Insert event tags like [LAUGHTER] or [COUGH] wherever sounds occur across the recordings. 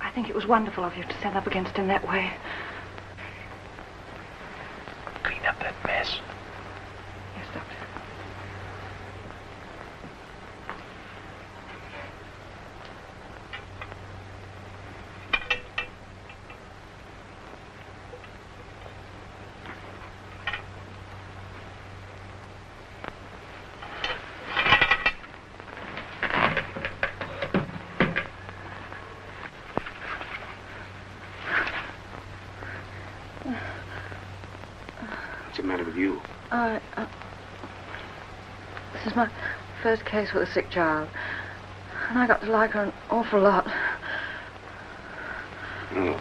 I think it was wonderful of you to stand up against him that way. Clean up that mess. Matter with you? Uh, uh, this is my first case with a sick child. And I got to like her an awful lot. Oh.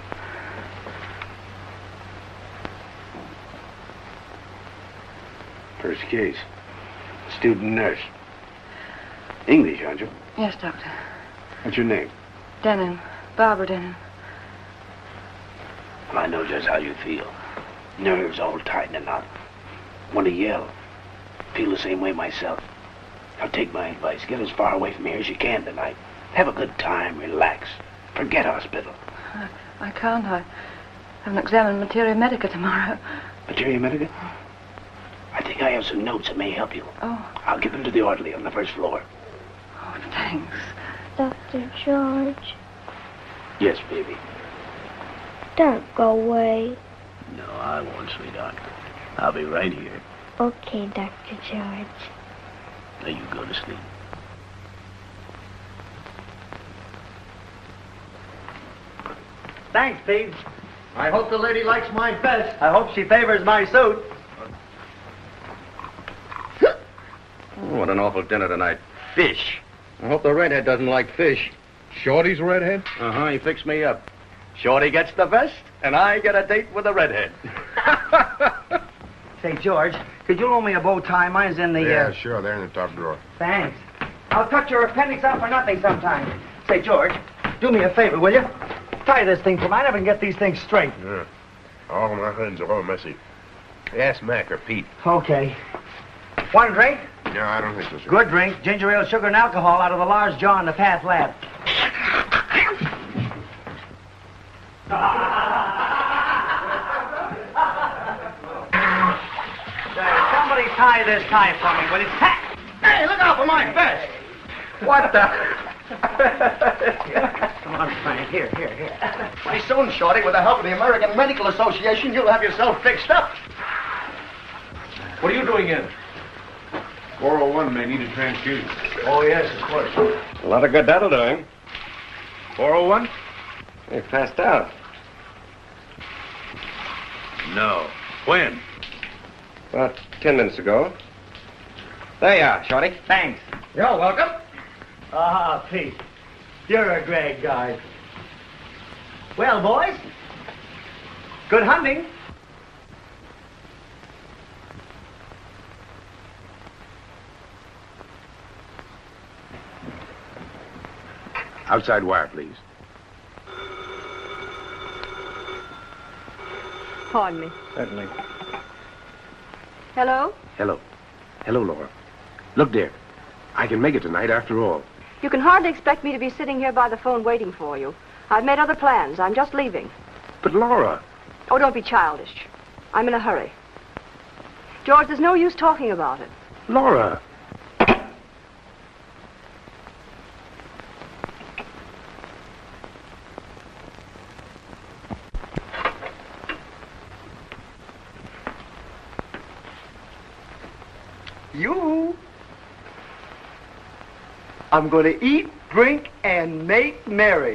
First case. Student nurse. English, aren't you? Yes, Doctor. What's your name? Denham. Barbara Denham. I know just how you feel. Nerves all tight tightening up. Want to yell. Feel the same way myself. Now take my advice. Get as far away from here as you can tonight. Have a good time. Relax. Forget hospital. I can't. I have an exam in materia medica tomorrow. Materia medica? I think I have some notes that may help you. Oh, I'll give them to the orderly on the first floor. oh thanks. Dr. George, Yes, baby. don't go away. No, I won't, sweetheart. I'll be right here. Okay, Dr. George. Now you go to sleep. Thanks, Pete. I hope the lady likes my vest. I hope she favors my suit. [LAUGHS] What an awful dinner tonight. Fish. I hope the redhead doesn't like fish. Shorty's redhead? Uh-huh, he fixed me up. Shorty gets the vest, and I get a date with the redhead. [LAUGHS] Say, George, could you loan me a bow tie? Mine's in the. Yeah, Uh... sure. They're in the top drawer. Thanks. I'll cut your appendix out for nothing sometime. Say, George, do me a favor, will you? Tie this thing for me. I never can get these things straight. Yeah. All my hands are all messy. Ask Mac or Pete. Okay. One drink? No, I don't think so, sir. Good drink. Ginger ale, sugar, and alcohol out of the large jar in the Path Lab. Say, somebody tie this tie for me, will you? Ha! Hey, look out for my vest! What the? Come on, Frank. Here, here, here. Pretty soon, Shorty, with the help of the American Medical Association, you'll have yourself fixed up. What are you doing in? 401 may need a transfusion. Oh, yes, of course. A lot of good that'll do him. 401? He passed out. No. When? About ten minutes ago. There you are, Shorty. Thanks. You're welcome. Ah, Pete. You're a great guy. Well, boys, good hunting. Outside wire, please. Pardon me. Certainly. Hello? Hello. Hello, Laura. Look, dear. I can make it tonight after all. You can hardly expect me to be sitting here by the phone waiting for you. I've made other plans. I'm just leaving. But, Laura. Oh, don't be childish. I'm in a hurry. George, there's no use talking about it. Laura. You. I'm going to eat, drink, and make merry.